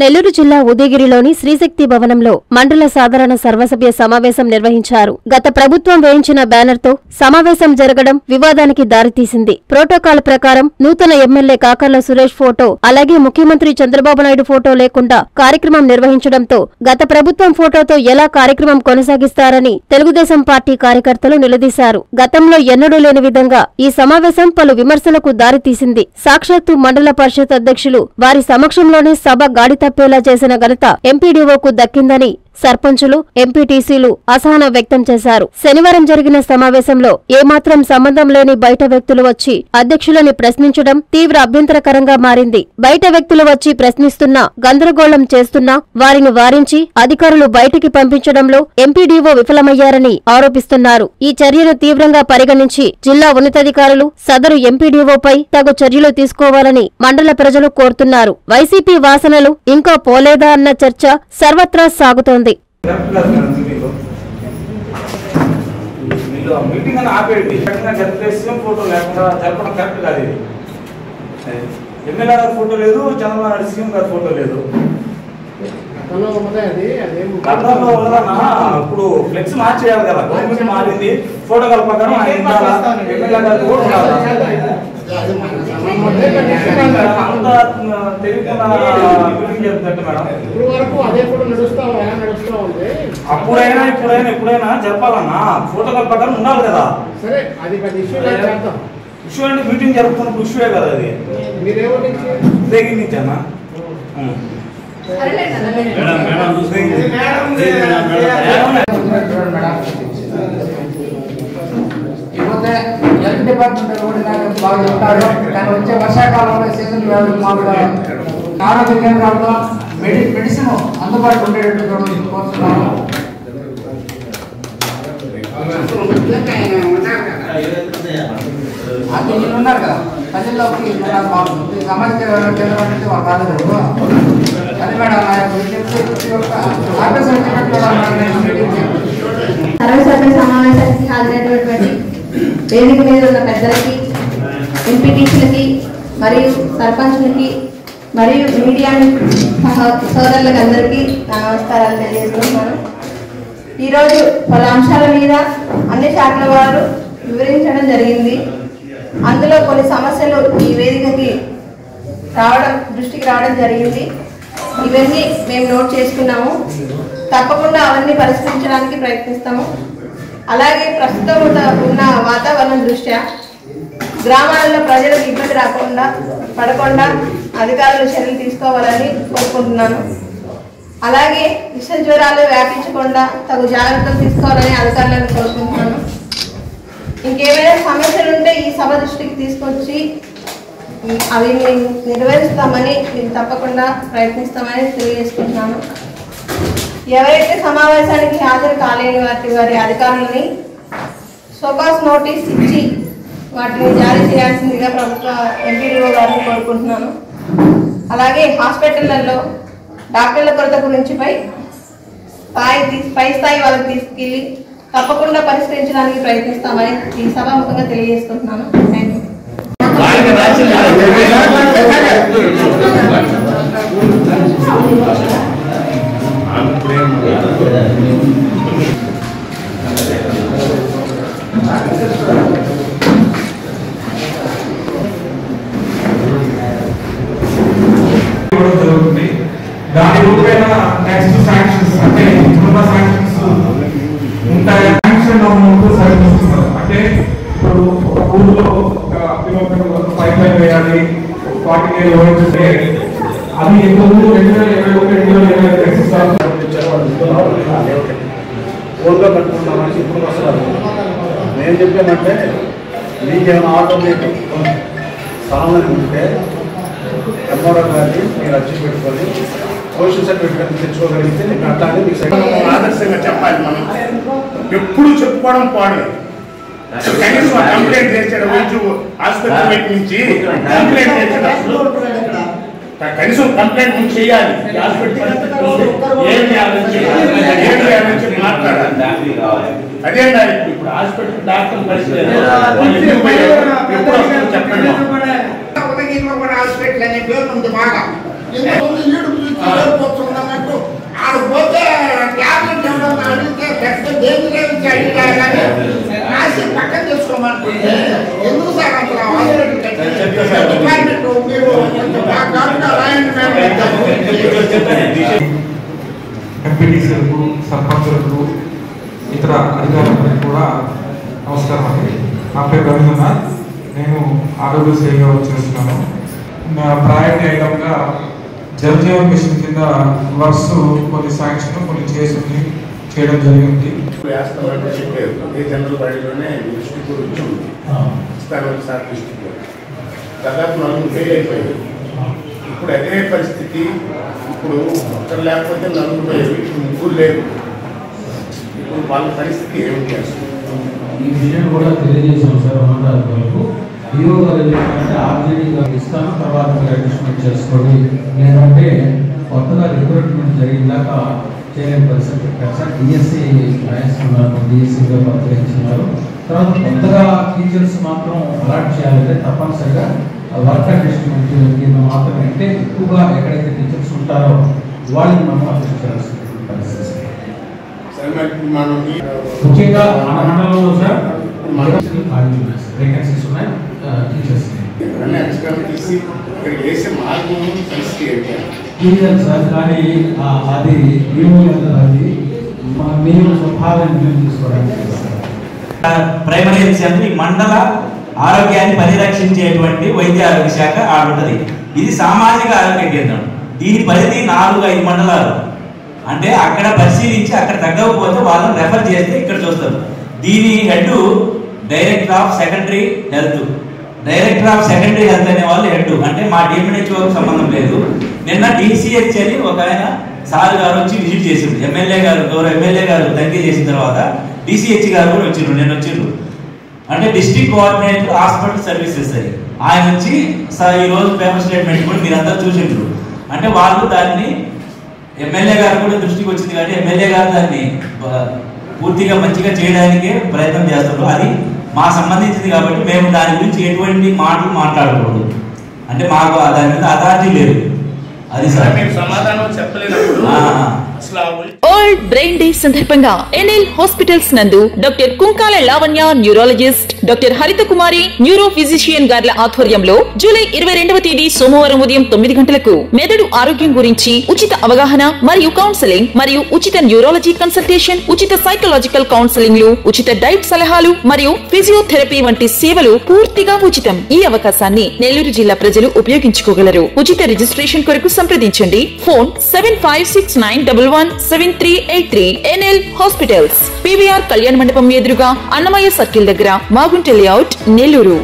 నెల్లూరు జిల్లా ఉదయగిరిలోని శ్రీశక్తి భవనంలో మండల సాధారణ సర్వసభ్య సమావేశం నిర్వహించారు. గత ప్రభుత్వం వేయించిన బ్యానర్తో సమావేశం జరగడం వివాదానికి దారితీసింది. ప్రోటోకాల్ ప్రకారం నూతన ఎమ్మెల్యే కాకర్ల సురేష్ ఫోటో అలాగే ముఖ్యమంత్రి చంద్రబాబు నాయుడు ఫోటో లేకుండా కార్యక్రమం నిర్వహించడంతో గత ప్రభుత్వం ఫోటోతో ఎలా కార్యక్రమం కొనసాగిస్తారని తెలుగుదేశం పార్టీ కార్యకర్తలు నిలదీశారు. గతంలో ఎన్నడూ లేని విధంగా ఈ సమావేశం పలు విమర్శలకు దారితీసింది. సాక్షాత్తు మండల పరిషత్ అధ్యక్షులు వారి సమక్షంలోనే సభ గాడిత తప్పేలా చేసిన ఘనత ఎంపీడీఓకు దక్కిందని సర్పంచులు ఎంపీటీసీలు అసహనం వ్యక్తం చేశారు. శనివారం జరిగిన సమావేశంలో ఏమాత్రం సంబంధం లేని బయట వ్యక్తులు వచ్చి అధ్యక్షులని ప్రశ్నించడం తీవ్ర అభ్యంతరకరంగా మారింది. బయట వ్యక్తులు వచ్చి ప్రశ్నిస్తున్నా గందరగోళం చేస్తున్నా వారిని వారించి అధికారులు బయటికి పంపించడంలో ఎంపీడీఓ విఫలమయ్యారని ఆరోపిస్తున్నారు. ఈ చర్యను తీవ్రంగా పరిగణించి జిల్లా ఉన్నతాధికారులు సదరు ఎంపీడీఓపై తగు చర్యలు తీసుకోవాలని మండల ప్రజలు కోరుతున్నారు. వైసీపీ వాసనలు ఇంకా పోలేదా అన్న చర్చ సర్వత్రా సాగుతోంది. మీరు మీటింగ్ అని ఆపేయండి జరిపితే సీఎం ఫోటో లేకుండా జరపడం కరెక్ట్ కాదు ఇది ఎమ్మెల్యే గారి ఫోటో లేదు. చంద్రబాబు నాయుడు సీఎం గారి ఫోటో లేదు. గతంలో ఇప్పుడు ఫ్లెక్స్ మార్చేయాలి కదా గవర్నమెంట్ మారింది ఫోటో ఉండాలా ఎమ్మెల్యే గారికి కూడా ఇప్పుడు వరకు అదే కూడా నడుస్తా ఎలా నడుస్తా ఉంది అప్పుడైనా ఇప్పుడైనా ఎప్పుడైనా జరపాలన్నా ఫోటో ప్రకారం ఉండాలి కదా. సరే అది పెద్ద ఇష్యూ అంటే మీటింగ్ జరుపుతున్నప్పుడు ఇష్యూయే కదా అది. మీరేమో తెగించానా ఇకపోతే డిపార్ట్మెంట్ రోడ్డు కానీ బాగా చెప్తారు కానీ వచ్చే వర్షాకాలంలో సీజన్ వ్యాధులు మామూలుగా ఆరోగ్య కేంద్రాల్లో మెడి మెడిసిన్ అందుబాటులో ఉండేటట్టు చూడాలని కోరుతున్నాము అది వీళ్ళు ఉన్నారు కదా ప్రజల్లోకి ఉన్నారు బాగుంది సమాజ కేంద్రం అంటే వాళ్ళు కాదు కదా. అది మేడం నా యొక్క విజ్ఞప్తి ప్రతి ఒక్క ఆఫీసర్ వచ్చినట్టు సర్వసభ్య సమావేశానికి హాజరైనటువంటి వేదిక మీద ఉన్న పెద్దలకి ఎంపీటీసీలకి మరియు సర్పంచ్లకి మరియు మీడియా సహ- సోదరులకు అందరికీ నా నమస్కారాలు తెలియజేస్తున్నాను ఈరోజు పలు అంశాల మీద అన్ని శాఖల వారు వివరించడం జరిగింది. అందులో కొన్ని సమస్యలు ఈ వేదికకి రావడం దృష్టికి రావడం జరిగింది. ఇవన్నీ మేము నోట్ చేసుకున్నాము. తప్పకుండా అవన్నీ పరిష్కరించడానికి ప్రయత్నిస్తాము. అలాగే ప్రస్తుతం ఉన్న- ఉన్న వాతావరణం దృష్ట్యా గ్రామాలలో ప్రజలకు ఇబ్బంది రాకుండా పడకుండా అధికారులు చర్యలు తీసుకోవాలని కోరుకుంటున్నాను. అలాగే విష జ్వరాలు వ్యాపించకుండా తగు జాగ్రత్తలు తీసుకోవాలని అధికారులను కోరుకుంటున్నాను. ఇంకేమైనా సమస్యలు ఉంటే ఈ సభ దృష్టికి తీసుకొచ్చి అవి మేము నిర్వహిస్తామని మేము తప్పకుండా ప్రయత్నిస్తామని తెలియజేసుకుంటున్నాను. ఎవరైతే సమావేశానికి హాజరు కాలేని వారి వారి అధికారులని సోకాస్ నోటీస్ ఇచ్చి వాటిని జారీ చేయాల్సిందిగా ప్రభుత్వ ఎంపీడీఓ గారిని కోరుకుంటున్నాను. అలాగే హాస్పిటళ్ళలో డాక్టర్ల కొరత గురించి పై స్థాయి పై స్థాయి వాళ్ళకి తీసుకెళ్ళి తప్పకుండా పరిష్కరించడానికి ప్రయత్నిస్తామని ఈ సభాముఖంగా తెలియజేసుకుంటున్నాను. థ్యాంక్ యూ జరుగుతుంది దాని రూపేణ నెక్స్ట్ శాంక్షన్స్ అంటే ఇప్పుడున్న శాంక్షన్స్ ఉంటాయి శాంక్షన్ అమౌంట్ సరిపోతున్నారు అంటే ఇప్పుడు ఒక ఊర్లో ఒక కిలోమీటర్ పైప్ లైన్ వేయాలి వాటికి వివరించే అది ఎందుకు రెండు వేల ఇరవై ఒకటి రెండు వేల ఇరవై ఐదు ఎక్సెస్ ఓన్గా కట్టుకుంటామని ఇప్పుడు వస్తారు నేను చెప్పానంటే మీకేమైనా ఆటో మీకు స్థలం అని ఉంటే ఎంఆర్ఓ గారిని మీరు అర్జీ పెట్టుకొని సోషల్ సర్టిఫికేట్ తెచ్చుకోగలిగితే మీకు అట్లానే మీకు ఆదర్శంగా చెప్పాలి మనం. ఎప్పుడు చెప్పుకోవడం పాడలేదు కనీసం కంప్లైంట్ చేసాడు వైద్యు ఆసుపత్రి వైపు నుంచి కంప్లైంట్ చేసేటప్పుడు కనీసం కంప్లైంట్ ముందు చేయాలి. హాస్పిటల్ పరిస్థితి ఉంది. ఏం చేయాలని చెప్పి ఏం చేయాలని చెప్పి మాట్లాడాలి. అదే ఇప్పుడు ఇప్పుడు హాస్పిటల్ డాక్టర్ పరిస్థితి వాళ్ళు ఎందుకు పోయారు? ఎప్పుడు వస్తారో చెప్పండి మాకు. హాస్పిటల్ అనే పేరు ఉంది బాగా ఆరోగ్యశ్రీగా వచ్చేస్తున్నాను నా ప్రయారిటీ ఐటమ్గా జలజీవన్ మిషన్ కింద వర్క్స్ కొన్ని శాంక్షన్ కొన్ని చేసి చేయడం జరిగింది. వేస్తామంటే చెప్పారు. ఏ జనరల్ బాడీలోనే డిస్ట్రిక్ట్ వచ్చి ఉంది. ఇస్తామని సార్ డిస్ట్రిక్ట్ దాదాపు నలుగురు ఫెయిల్ అయిపోయారు. ఇప్పుడు అదే పరిస్థితి. ఇప్పుడు ఒక్కరు లేకపోతే నలుగురు ఇప్పుడు ముగ్గురు లేరు. ఇప్పుడు వాళ్ళ పరిస్థితి ఏమిటి అసలు? ఈ విషయం కూడా తెలియజేసాం సార్ మండల ఈరో గారు ఏం చెప్పారంటే ఆర్జేడీ గారు ఇస్తాను తర్వాత మీరు చేసుకోండి. లేదంటే కొత్తగా రిక్రూట్మెంట్ జరిగినాక చేయలేని పరిస్థితి. పెట్టారు సార్ డిఎస్సి రాయిస్తున్నారు డిఎస్సిగా పరిచయించినారు తర్వాత కొత్తగా టీచర్స్ మాత్రం అలాట్ చేయాలంటే తప్పనిసరిగా వర్క్ అడ్జస్ట్మెంట్ కింద మాత్రమే అంటే ఎక్కువగా ఎక్కడైతే టీచర్స్ ఉంటారో వాళ్ళని మనం అడ్జస్ట్ చేయాల్సిన పరిస్థితి. ముఖ్యంగా మన మండలంలో సార్ వేకెన్సీస్ ఉన్నాయి. టీచర్స్ ఎక్స్ట్రా తీసి మార్గం సార్ కానీ అది ఏమో కదా అది. మా మేము స్వభావం మేము తీసుకోవడానికి సార్. ప్రైమరీ హెల్త్ సెంటర్ ఈ మండల ఆరోగ్యాన్ని పరిరక్షించేటువంటి వైద్య ఆరోగ్య శాఖ ఆడుంటది ఇది సామాజిక ఆరోగ్య కేంద్రం. దీని పరిధి నాలుగు ఐదు మండలాలు. అంటే అక్కడ పరిశీలించి అక్కడ తగ్గకపోతే వాళ్ళని రెఫర్ చేస్తే ఇక్కడ చూస్తారు. దీని head director of secondary health. Director of secondary health అనే వాళ్ళు హెడ్ అంటే మా డిఎంహెచ్ఓకి సంబంధం లేదు. నిన్న డిసిహెచ్ అని ఒక ఆయన సార్ గారు వచ్చి విజిట్ చేసిండు. ఎమ్మెల్యే గారు గౌరవ ఎమ్మెల్యే గారు తనిఖీ చేసిన తర్వాత డిసిహెచ్ గారు కూడా వచ్చిండ్రు నేను వచ్చిండ్రు అంటే డిస్ట్రిక్ట్ కోఆర్డినేటర్ హాస్పిటల్ సర్వీసెస్ అని. ఆయన వచ్చి సార్ ఈ రోజు పేపర్ స్టేట్మెంట్ కూడా మీరంతా చూసిండ్రు. అంటే వాళ్ళు దాన్ని ఎమ్మెల్యే గారు కూడా దృష్టికి వచ్చింది కాబట్టి ఎమ్మెల్యే గారు దాన్ని పూర్తిగా మంచిగా చేయడానికే ప్రయత్నం చేస్తారు అది మా సంబంధించింది కాబట్టి మేము దాని గురించి ఎటువంటి మాటలు మాట్లాడకూడదు. అంటే మాకు దాని మీద అథారిటీ లేదు. అది సార్. మీరు సమాధానం చెప్పలేనప్పుడు ఆ. అసలు ఆ వై- వరల్డ్ బ్రెయిన్ డే సందర్భంగా ఎన్ఎల్ హాస్పిటల్స్ నందు doctor Kunkala Lavanya neurologist doctor Haritha Kumari neuro physician గార్ల ఆధ్వర్యంలో జూలై ఇరవై రెండవ తేదీ సోమవారం ఉదయం తొమ్మిది గంటలకు మెదడు ఆరోగ్యం గురించి ఉచిత అవగాహన మరియు కౌన్సిలింగ్ మరియు ఉచిత న్యూరాలజీ కన్సల్టేషన్ ఉచిత సైకలాజికల్ కౌన్సిలింగ్లు ఉచిత డైట్ సలహాలు మరియు ఫిజియోథెరపీ వంటి సేవలు పూర్తిగా ఉచితం. ఈ అవకాశాన్ని నెల్లూరు జిల్లా ప్రజలు ఉపయోగించుకోగలరు. ఉచిత రిజిస్ట్రేషన్ కొరకు సంప్రదించండి. Phone seven five six nine double one seven three eight three NL hospitals. PVR కళ్యాణ మండపం ఎదురుగా అన్నమయ్య సర్కిల్ దగ్గర बागुंटे लेआउट नेलूरू